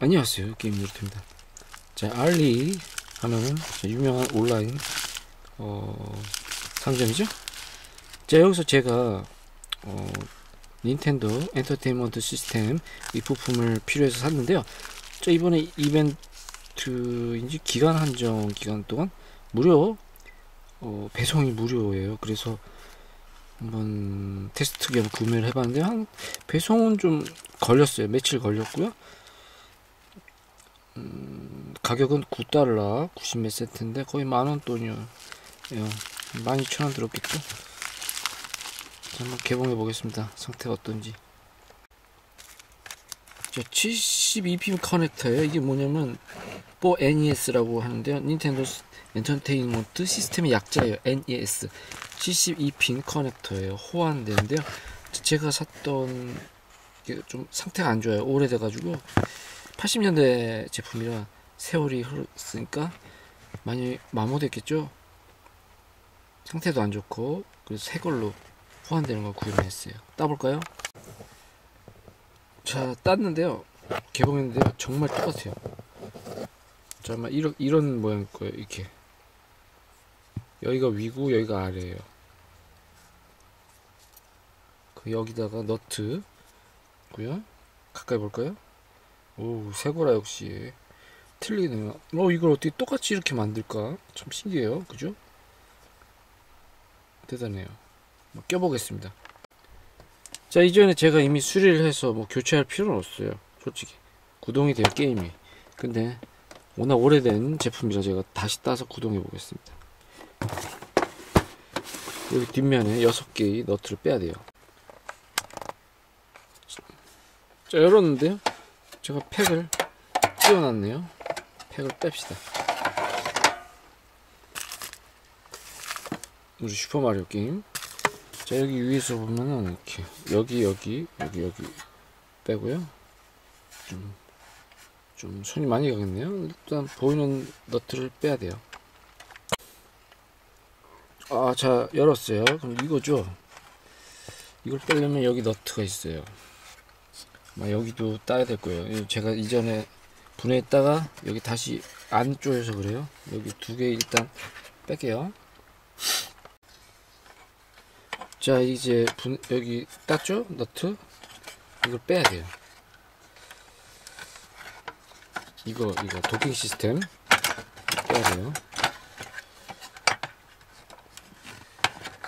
안녕하세요 게임 유튜입니다. 자 알리 하면은 유명한 온라인 어, 상점이죠? 자 여기서 제가 어, 닌텐도 엔터테인먼트 시스템 이 부품을 필요해서 샀는데요. 자 이번에 이벤트인지 기간 한정 기간 동안 무료 어, 배송이 무료예요. 그래서 한번 테스트 겸 구매를 해봤는데 한 배송은 좀 걸렸어요. 며칠 걸렸고요 음, 가격은 9달러 90몇 센트인데 거의 만원 돈이요. 12,000원 들었겠죠? 자, 한번 개봉해 보겠습니다. 상태가 어떤지. 자 72핀 커넥터예요. 이게 뭐냐면 뽀 NES라고 하는데요. 닌텐도 엔터테인먼트 시스템의 약자예요. NES 72핀 커넥터예요. 호환되는데요. 제가 샀던 게좀 상태가 안 좋아요. 오래돼 가지고 80년대 제품이라 세월이 흘렀으니까 많이 마모됐겠죠? 상태도 안 좋고 그래서 새 걸로 호환되는 걸 구입을 했어요. 따볼까요? 자 땄는데요. 개봉했는데요. 정말 똑같아요. 자 아마 이런, 이런 모양일 거예요 이렇게. 여기가 위고 여기가 아래예요. 그 여기다가 너트 고요. 가까이 볼까요? 오, 새거라 역시 틀리네요. 어, 이걸 어떻게 똑같이 이렇게 만들까? 참 신기해요. 그죠? 대단해요. 뭐 껴보겠습니다. 자, 이전에 제가 이미 수리를 해서 뭐 교체할 필요는 없어요. 솔직히. 구동이 돼요, 게임이. 근데 워낙 오래된 제품이라 제가 다시 따서 구동해 보겠습니다. 여기 뒷면에 6개의 너트를 빼야 돼요. 자, 열었는데요. 제가 팩을 띄워놨네요. 팩을 뺍시다. 우리 슈퍼마리오 게임. 자 여기 위에서 보면은 이렇게 여기 여기 여기 여기 빼고요. 좀, 좀 손이 많이 가겠네요. 일단 보이는 너트를 빼야 돼요. 아 자 열었어요. 그럼 이거죠? 이걸 빼려면 여기 너트가 있어요 여기도 따야 될 거예요. 제가 이전에 분해했다가 여기 다시 안 쪼여서 그래요. 여기 두 개 일단 뺄게요. 자 이제 분, 여기 땄죠? 너트 이걸 빼야 돼요. 이거 이거 도킹 시스템 빼야 돼요.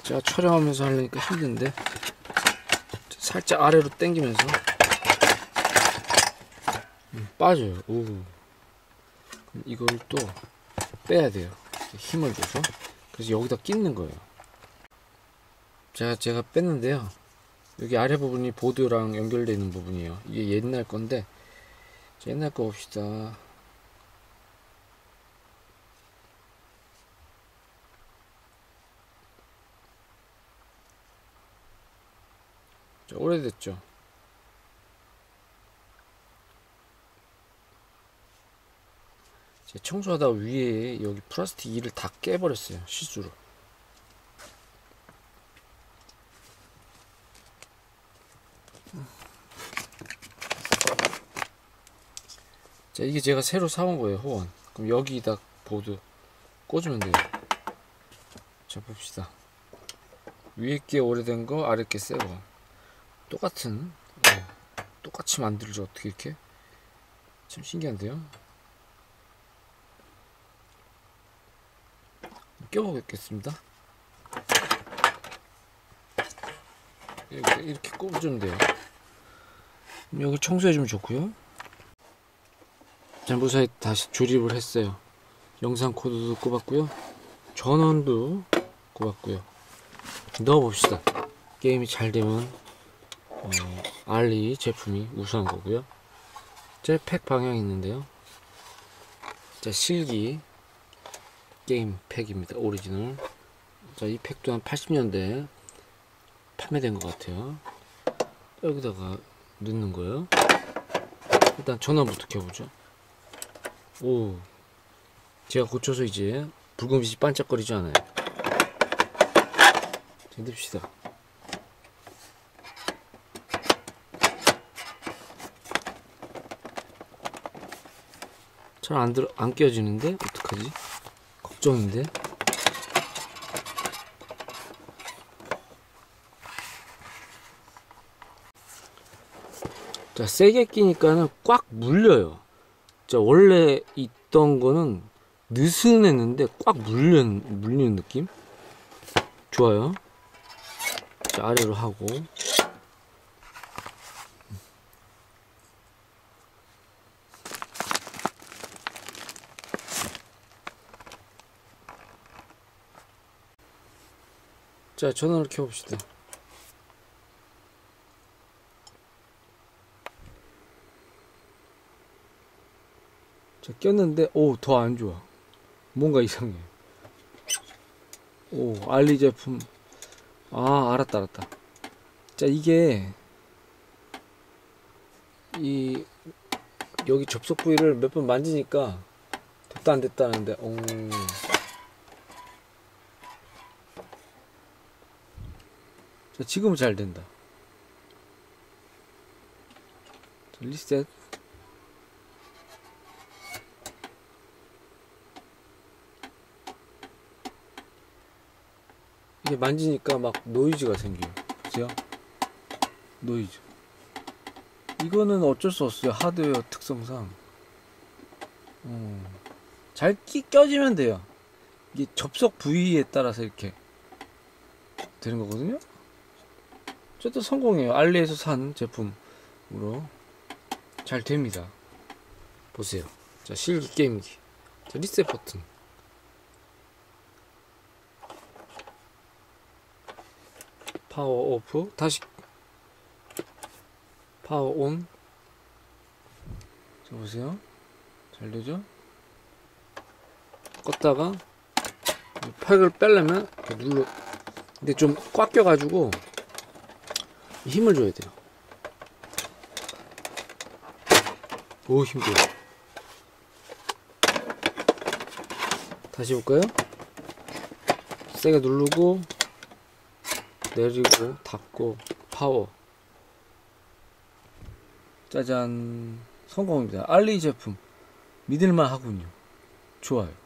제가 촬영하면서 하려니까 힘든데 살짝 아래로 당기면서 빠져요. 오. 이걸 또 빼야 돼요. 힘을 줘서. 그래서 여기다 끼는 거예요. 자, 제가 뺐는데요. 여기 아래 부분이 보드랑 연결되어 있는 부분이에요. 이게 옛날 건데, 옛날 거 봅시다. 자, 오래됐죠? 청소하다 위에 여기 플라스틱 이를 다 깨버렸어요 실수로. 자 이게 제가 새로 사온 거예요 호원. 그럼 여기다 보드 꽂으면 돼요. 자 봅시다. 위에 게 오래된 거 아래 게 새거. 똑같은 어, 똑같이 만들죠 어떻게 이렇게? 참 신기한데요 껴보겠습니다. 이렇게, 이렇게 꼽으면 돼요. 여기 청소해주면 좋고요. 자, 무사히 다시 조립을 했어요. 영상 코드도 꼽았고요. 전원도 꼽았고요. 넣어봅시다. 게임이 잘 되면 어, 알리 제품이 우수한 거고요. 젤팩 방향이 있는데요. 자, 실기 게임 팩입니다. 오리지널. 자, 이 팩도 한 80년대 판매된 것 같아요. 여기다가 넣는 거예요. 일단 전원부터 켜보죠. 오, 제가 고쳐서 이제 붉은빛이 반짝거리지 않아요. 자, 냅시다. 잘안 들어 안 끼워지는데 어떡하지? 걱정인데. 자 세게 끼니까는 꽉 물려요. 자 원래 있던 거는 느슨했는데 꽉 물려 물리는 느낌. 좋아요. 자 아래로 하고. 자 전원을 켜봅시다. 자 꼈는데 오 더 안 좋아. 뭔가 이상해. 오 알리 제품. 아 알았다 알았다. 자 이게 이 여기 접속 부위를 몇 번 만지니까 됐다 안 됐다 하는데 오. 자, 지금은 잘 된다. 자, 리셋. 이게 만지니까 막 노이즈가 생겨요. 그죠? 노이즈. 이거는 어쩔 수 없어요. 하드웨어 특성상. 어, 잘 끼, 껴지면 돼요. 이게 접속 부위에 따라서 이렇게 되는 거거든요. 어쨌든 성공해요. 알리에서 산 제품으로 잘 됩니다. 보세요. 자, 실기 게임기. 자, 리셋 버튼. 파워 오프. 다시 power on. 자, 보세요. 잘 되죠? 껐다가 이 팩을 빼려면 눌러. 근데 좀 꽉 껴가지고 힘을 줘야 돼요. 오 힘들어. 다시 볼까요? 세게 누르고 내리고 닫고 파워. 짜잔 성공입니다. 알리 제품 믿을만 하군요. 좋아요.